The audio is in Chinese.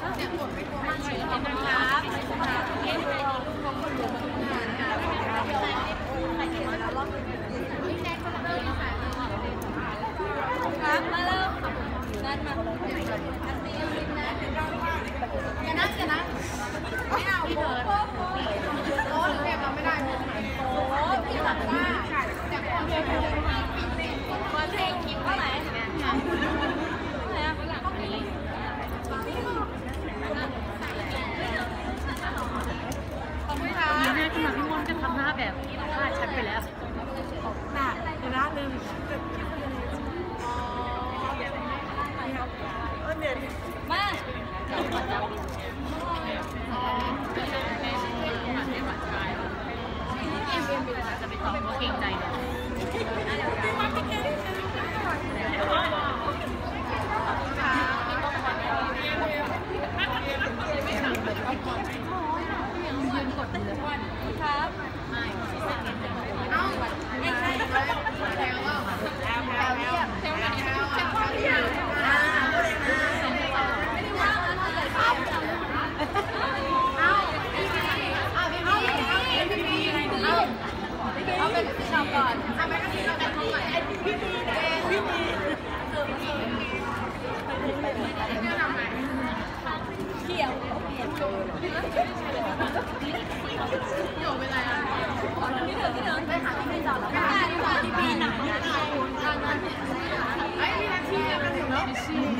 And what. มาจะไปตอบว่าเก่งใจเนาะ 好。